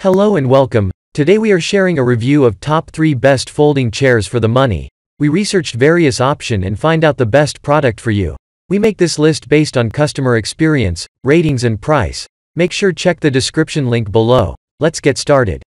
Hello and welcome. Today we are sharing a review of top 3 best folding chairs for the money. We researched various option and find out the best product for you. We make this list based on customer experience, ratings and price. Make sure check the description link below. Let's get started.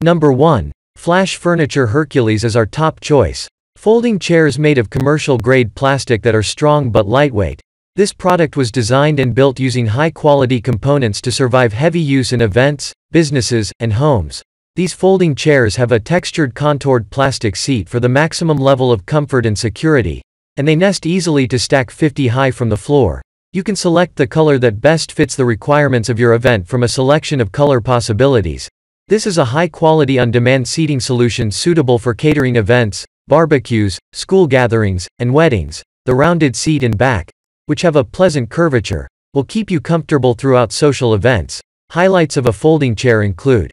Number 1. Flash Furniture Hercules is our top choice. Folding chairs made of commercial grade plastic that are strong but lightweight. This product was designed and built using high-quality components to survive heavy use in events, businesses, and homes. These folding chairs have a textured contoured plastic seat for the maximum level of comfort and security, and they nest easily to stack 50 high from the floor. You can select the color that best fits the requirements of your event from a selection of color possibilities. This is a high-quality on-demand seating solution suitable for catering events, barbecues, school gatherings, and weddings. The rounded seat and back, which have a pleasant curvature, will keep you comfortable throughout social events. Highlights of a folding chair include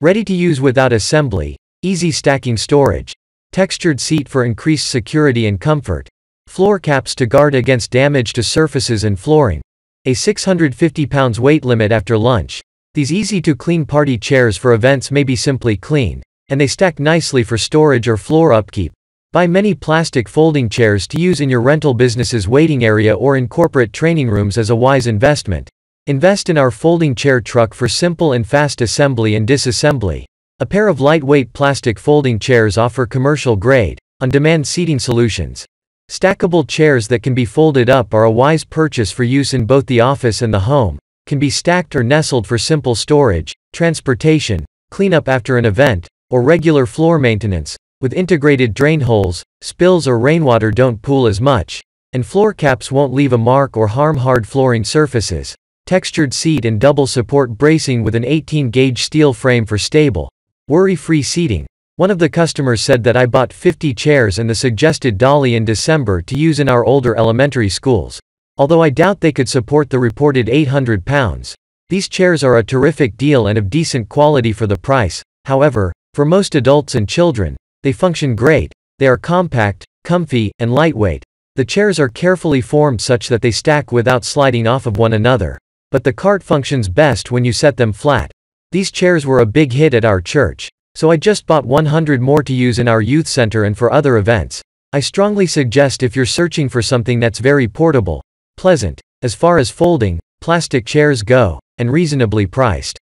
ready to use without assembly, easy stacking storage, textured seat for increased security and comfort, floor caps to guard against damage to surfaces and flooring, a 650 pounds weight limit after lunch. These easy to clean party chairs for events may be simply cleaned, and they stack nicely for storage or floor upkeep. Buy many plastic folding chairs to use in your rental business's waiting area or in corporate training rooms as a wise investment. Invest in our folding chair truck for simple and fast assembly and disassembly. A pair of lightweight plastic folding chairs offer commercial grade, on-demand seating solutions. Stackable chairs that can be folded up are a wise purchase for use in both the office and the home, can be stacked or nestled for simple storage, transportation, cleanup after an event, or regular floor maintenance. With integrated drain holes, spills or rainwater don't pool as much, and floor caps won't leave a mark or harm hard flooring surfaces. Textured seat and double support bracing with an 18-gauge steel frame for stable, worry-free seating. One of the customers said that I bought 50 chairs and the suggested dolly in December to use in our older elementary schools. Although I doubt they could support the reported 800 pounds. These chairs are a terrific deal and of decent quality for the price. However, for most adults and children, they function great, they are compact, comfy, and lightweight. The chairs are carefully formed such that they stack without sliding off of one another. But the cart functions best when you set them flat. These chairs were a big hit at our church, so I just bought 100 more to use in our youth center and for other events. I strongly suggest if you're searching for something that's very portable, pleasant, as far as folding, plastic chairs go, and reasonably priced.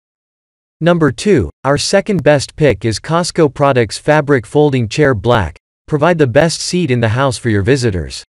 Number 2, our second best pick is Cosco Products Fabric Folding Chair Black. Provide the best seat in the house for your visitors.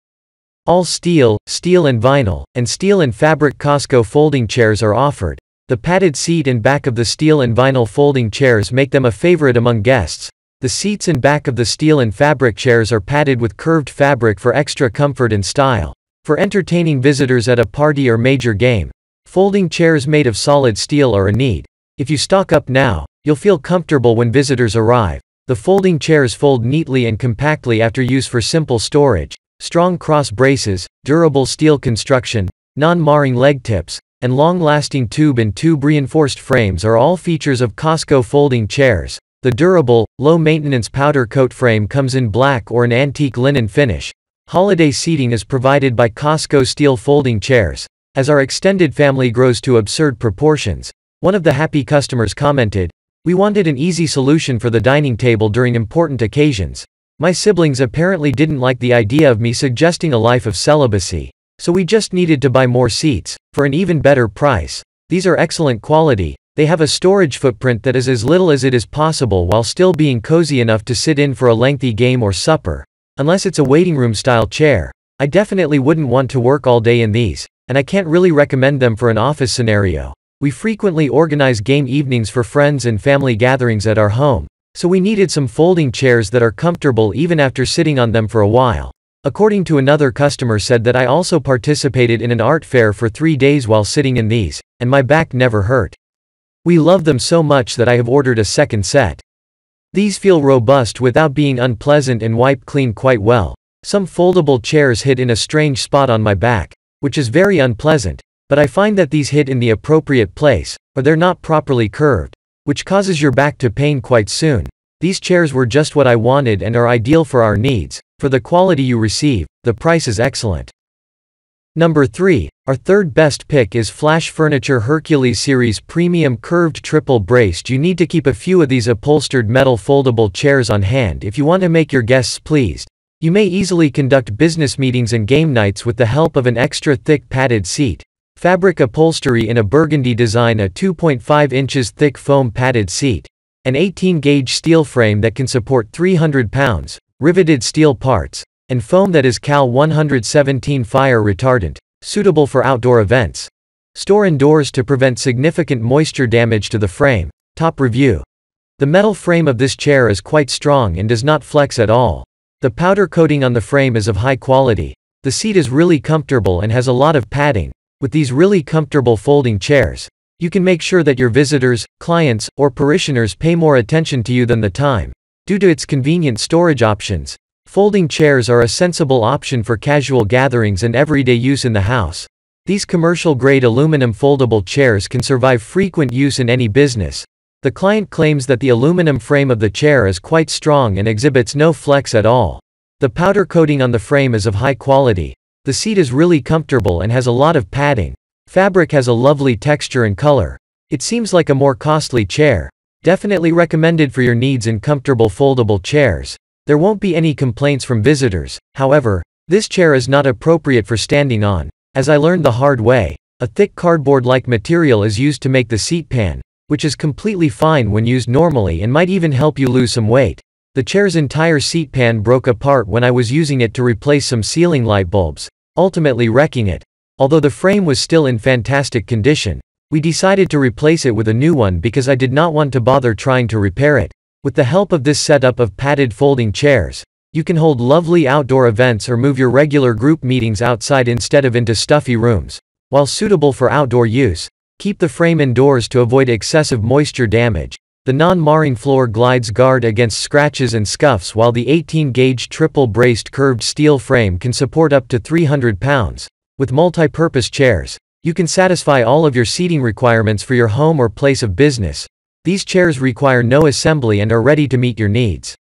All steel, steel and vinyl, and steel and fabric Cosco folding chairs are offered. The padded seat and back of the steel and vinyl folding chairs make them a favorite among guests. The seats and back of the steel and fabric chairs are padded with curved fabric for extra comfort and style. For entertaining visitors at a party or major game, folding chairs made of solid steel are a need. If you stock up now, you'll feel comfortable when visitors arrive. The folding chairs fold neatly and compactly after use for simple storage. Strong cross braces, durable steel construction, non-marring leg tips, and long-lasting tube and tube reinforced frames are all features of Cosco folding chairs. The durable, low-maintenance powder coat frame comes in black or an antique linen finish. Holiday seating is provided by Cosco steel folding chairs. As our extended family grows to absurd proportions, one of the happy customers commented, We wanted an easy solution for the dining table during important occasions. My siblings apparently didn't like the idea of me suggesting a life of celibacy. So we just needed to buy more seats, for an even better price. These are excellent quality, they have a storage footprint that is as little as it is possible while still being cozy enough to sit in for a lengthy game or supper. Unless it's a waiting room style chair. I definitely wouldn't want to work all day in these, and I can't really recommend them for an office scenario. We frequently organize game evenings for friends and family gatherings at our home, so we needed some folding chairs that are comfortable even after sitting on them for a while. According to another customer said that I also participated in an art fair for three days while sitting in these, and my back never hurt. We love them so much that I have ordered a second set. These feel robust without being unpleasant and wipe clean quite well. Some foldable chairs hit in a strange spot on my back, which is very unpleasant, but I find that these hit in the appropriate place, or they're not properly curved, which causes your back to pain quite soon. These chairs were just what I wanted and are ideal for our needs. For the quality you receive, the price is excellent. Number 3. Our third best pick is Flash Furniture Hercules Series Premium Curved Triple Braced. You need to keep a few of these upholstered metal foldable chairs on hand if you want to make your guests pleased. You may easily conduct business meetings and game nights with the help of an extra thick padded seat. Fabric upholstery in a burgundy design a 2.5 inches thick foam padded seat. An 18-gauge steel frame that can support 300 pounds, riveted steel parts, and foam that is Cal 117 fire retardant, suitable for outdoor events. Store indoors to prevent significant moisture damage to the frame. Top review. The metal frame of this chair is quite strong and does not flex at all. The powder coating on the frame is of high quality. The seat is really comfortable and has a lot of padding. With these really comfortable folding chairs, you can make sure that your visitors, clients, or parishioners pay more attention to you than the time. Due to its convenient storage options, Folding chairs are a sensible option for casual gatherings and everyday use in the house. These commercial-grade aluminum foldable chairs can survive frequent use in any business. The client claims that the aluminum frame of the chair is quite strong and exhibits no flex at all. The powder coating on the frame is of high quality. The seat is really comfortable and has a lot of padding. Fabric has a lovely texture and color. It seems like a more costly chair. Definitely recommended for your needs in comfortable foldable chairs. There won't be any complaints from visitors, however, this chair is not appropriate for standing on. As I learned the hard way, a thick cardboard-like material is used to make the seat pan, which is completely fine when used normally and might even help you lose some weight. The chair's entire seat pan broke apart when I was using it to replace some ceiling light bulbs, ultimately wrecking it. Although the frame was still in fantastic condition, we decided to replace it with a new one because I did not want to bother trying to repair it. With the help of this setup of padded folding chairs, you can hold lovely outdoor events or move your regular group meetings outside instead of into stuffy rooms. While suitable for outdoor use, keep the frame indoors to avoid excessive moisture damage. The non-marring floor glides guard against scratches and scuffs while the 18-gauge triple-braced curved steel frame can support up to 300 pounds. With multi-purpose chairs, you can satisfy all of your seating requirements for your home or place of business, these chairs require no assembly and are ready to meet your needs.